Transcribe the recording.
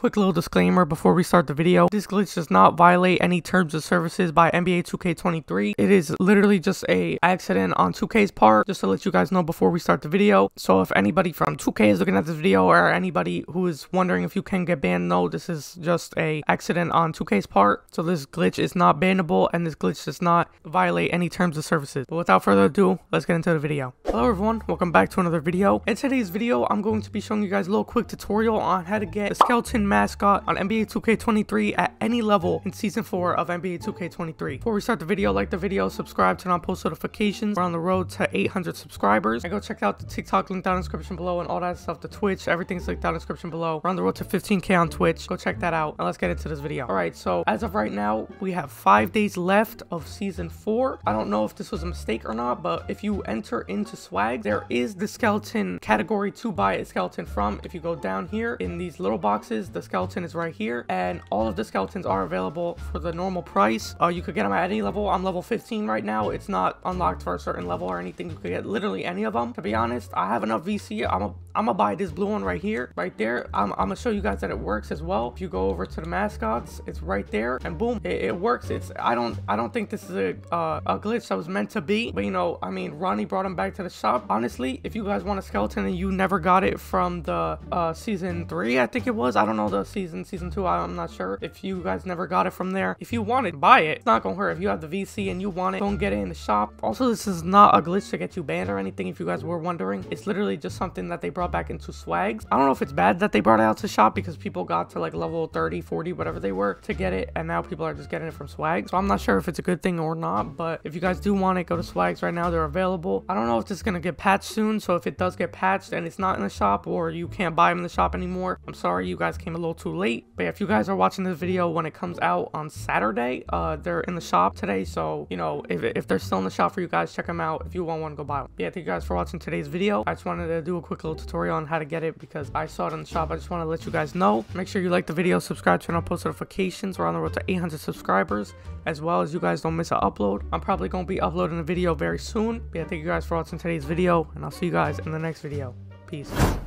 Quick little disclaimer before we start the video. This glitch does not violate any terms of services by NBA 2K23. It is literally just a accident on 2K's part, just to let you guys know before we start the video. So if anybody from 2K is looking at this video or anybody who is wondering if you can get banned, no, this is just a accident on 2K's part. So this glitch is not bannable and this glitch does not violate any terms of services. But without further ado, let's get into the video. Hello everyone, welcome back to another video. In today's video, I'm going to be showing you guys a little quick tutorial on how to get the skeleton mascot on NBA 2K23 at any level in Season 4 of NBA 2K23. Before we start the video, like the video, subscribe, turn on post notifications. We're on the road to 800 subscribers. And go check out the TikTok link down in the description below and all that stuff, the Twitch, everything's linked down in the description below. We're on the road to 15k on Twitch. Go check that out. And let's get into this video. Alright, so as of right now, we have five days left of Season 4. I don't know if this was a mistake or not, but if you enter into swag, there is the skeleton category to buy a skeleton from. If you go down here in these little boxes, the skeleton is right here and all of the skeletons are available for the normal price uh, you could get them at any level i'm level 15 right now it's not unlocked for a certain level or anything you could get literally any of them to be honest i have enough vc i'm a I'm gonna buy this blue one right here, right there. I'm, I'm, gonna show you guys that it works as well. If you go over to the mascots, it's right there, and boom, it, it works. It's I don't I don't think this is a uh, a glitch that was meant to be, but you know, I mean, Ronnie brought him back to the shop. Honestly, if you guys want a skeleton and you never got it from the uh, season three, I think it was. I don't know the season season two. I'm not sure if you guys never got it from there. If you want it, buy it. It's not gonna hurt. If you have the VC and you want it, don't get it in the shop. Also, this is not a glitch to get you banned or anything. If you guys were wondering, it's literally just something that they brought back into swags. I don't know if it's bad that they brought it out to shop because people got to like level 30, 40, whatever they were to get it. And now people are just getting it from swags. So I'm not sure if it's a good thing or not. But if you guys do want it, go to swags right now. They're available. I don't know if this is to get patched soon. So if it does get patched and it's not in the shop or you can't buy them in the shop anymore, I'm sorry you guys came a little too late. But if you guys are watching this video when it comes out on Saturday, uh, they're in the shop today. So, you know, if, if they're still in the shop for you guys, check them out. If you want one, go buy one. Yeah, thank you guys for watching today's video. I just wanted to do a quick little tutorial on how to get it because I saw it in the shop. I just want to let you guys know. Make sure you like the video, subscribe, turn on post notifications. We're on the road to 800 subscribers, as well as you guys don't miss an upload. I'm probably going to be uploading a video very soon. But yeah, thank you guys for watching today's video, and I'll see you guys in the next video. Peace.